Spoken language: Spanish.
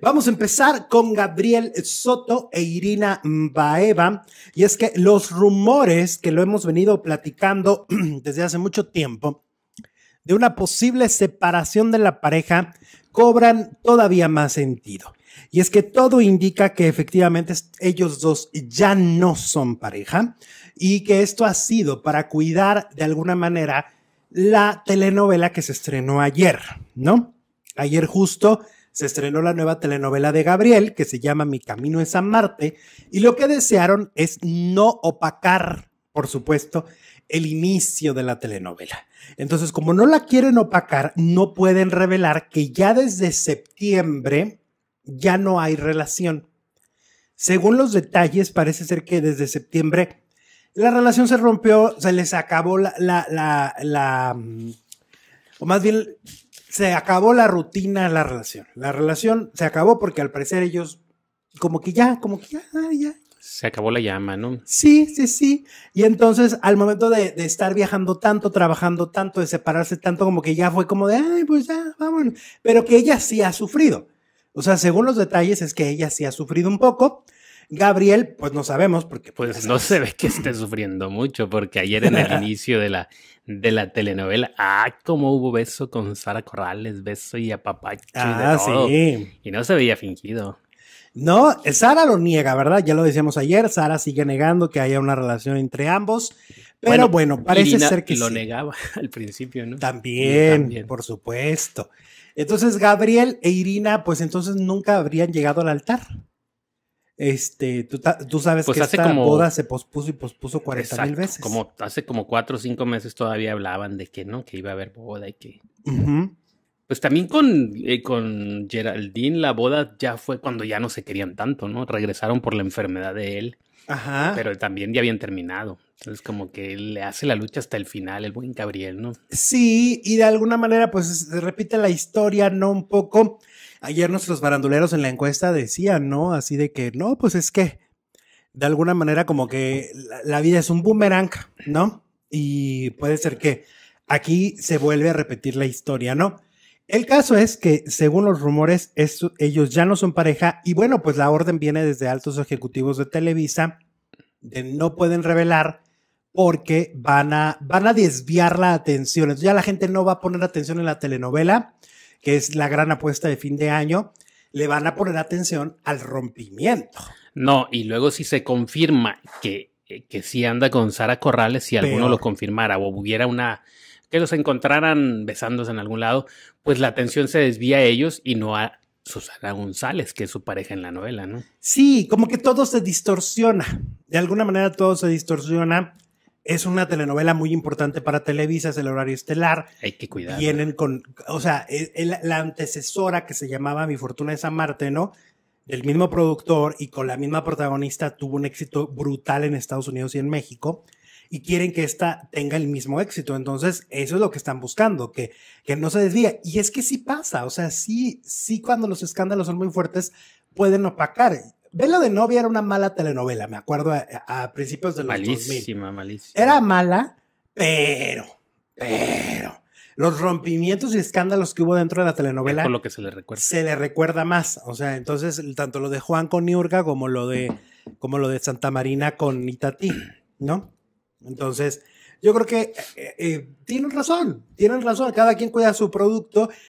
Vamos a empezar con Gabriel Soto e Irina Baeva. Y es que los rumores que lo hemos venido platicando desde hace mucho tiempo de una posible separación de la pareja cobran todavía más sentido. Y es que todo indica que efectivamente ellos dos ya no son pareja y que esto ha sido para cuidar de alguna manera la telenovela que se estrenó ayer, ¿no? Ayer justo se estrenó la nueva telenovela de Gabriel que se llama Mi Camino es a Marte y lo que desearon es no opacar, por supuesto, el inicio de la telenovela. Entonces, como no la quieren opacar, no pueden revelar que ya desde septiembre ya no hay relación. Según los detalles, parece ser que desde septiembre la relación se rompió, se les acabó la, la, la, mm, o más bien se acabó la rutina la relación. La relación se acabó porque al parecer ellos como que ya, como que ya, ya. Se acabó la llama, ¿no? Sí, sí, sí. Y entonces al momento de, de, estar viajando tanto, trabajando tanto, de separarse tanto, como que ya fue como de, ay, pues ya, vamos. Pero que ella sí ha sufrido. O sea, según los detalles es que ella sí ha sufrido un poco. Gabriel, pues no sabemos porque... Pues no se ve que esté sufriendo mucho porque ayer en el inicio de la, de la telenovela, ah, como hubo beso con Sara Corrales, beso y apapacho ah, y de todo. Sí. Y no se veía fingido. No, Sara lo niega, ¿verdad? Ya lo decíamos ayer, Sara sigue negando que haya una relación entre ambos. Pero bueno, parece ser que lo negaba al principio, ¿no? También, También, por supuesto. Entonces Gabriel e Irina, pues entonces nunca habrían llegado al altar. Este, tú, tú sabes pues que esta boda se pospuso y pospuso 40 mil veces. Como hace como cuatro o cinco meses todavía hablaban de que no, que iba a haber boda y que. Pues también con, eh, con Geraldine la boda ya fue cuando ya no se querían tanto, ¿no? Regresaron por la enfermedad de él. Ajá. Pero también ya habían terminado. Entonces, como que le hace la lucha hasta el final, el buen Gabriel, ¿no? Sí, y de alguna manera, pues se repite la historia, ¿no? Un poco. Ayer nuestros baranduleros en la encuesta decían, ¿no? Así de que, no, pues es que de alguna manera como que la, vida es un boomerang, ¿no? Y puede ser que aquí se vuelve a repetir la historia, ¿no? El caso es que, según los rumores, ellos ya no son pareja y bueno, pues la orden viene desde altos ejecutivos de Televisa de no pueden revelar porque van a, van a desviar la atención. Entonces ya la gente no va a poner atención en la telenovela que es la gran apuesta de fin de año, le van a poner atención al rompimiento. No, y luego si se confirma que, eh, que sí anda con Sara Corrales, si alguno lo confirmara o hubiera una que los encontraran besándose en algún lado, pues la atención se desvía a ellos y no a Susana González, que es su pareja en la novela, ¿no? Sí, como que todo se distorsiona. De alguna manera todo se distorsiona es una telenovela muy importante para Televisa, es el horario estelar. Hay que cuidar. Vienen con, o sea, la antecesora que se llamaba Mi Fortuna es Marte, ¿no? Del mismo productor y con la misma protagonista tuvo un éxito brutal en Estados Unidos y en México y quieren que esta tenga el mismo éxito. Entonces, eso es lo que están buscando, que, que no se desvíe. Y es que sí pasa, o sea, sí, sí cuando los escándalos son muy fuertes pueden opacar. Vela de novia era una mala telenovela, me acuerdo a, principios de los malísima, Malísima, Era mala, pero, pero, los rompimientos y escándalos que hubo dentro de la telenovela. Es lo que se le recuerda. Se le recuerda más. O sea, entonces, tanto lo de Juan con Niurga como lo de, como lo de Santa Marina con Itatí, ¿no? Entonces, yo creo que eh, eh, tienen razón, tienen razón, cada quien cuida su producto